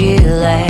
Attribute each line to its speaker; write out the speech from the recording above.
Speaker 1: you like